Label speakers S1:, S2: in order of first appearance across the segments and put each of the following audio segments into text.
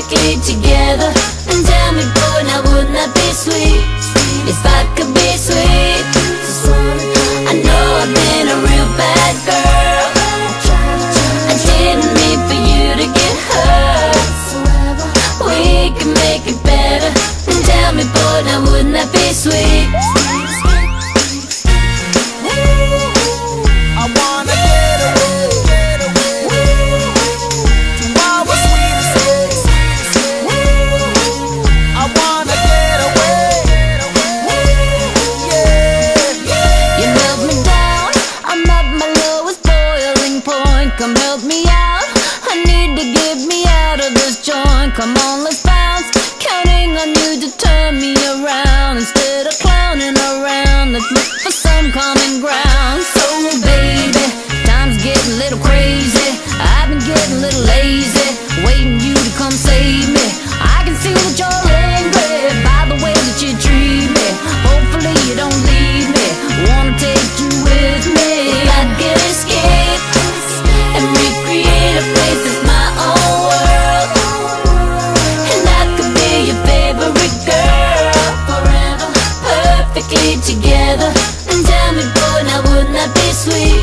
S1: perfectly together And tell me, boy, now wouldn't that be sweet? If I could be sweet Come on, let's forever And tell me, boy, now wouldn't that be sweet.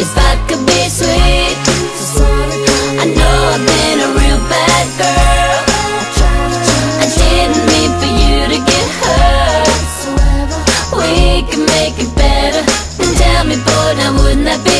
S1: If I could be sweet I know I've been a real bad girl. I didn't mean for you to get hurt. We can make it better And tell me, boy, now wouldn't that be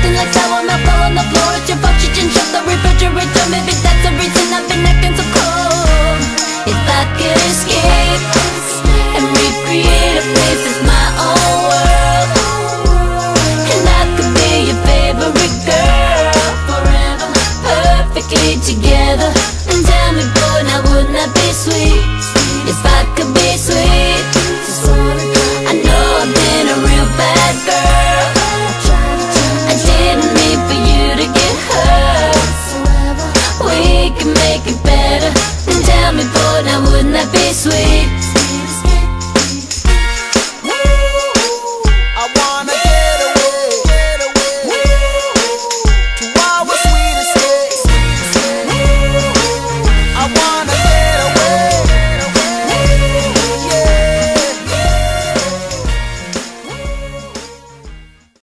S1: nothing like how I'm out on the floor. It's your oxygen shut the refrigerator. Maybe that's the reason I've been acting so cold. If I could escape And recreate a place my own world And I could be your favorite girl Forever Perfectly together. And tell me, boy, now wouldn't that be sweet. If I could be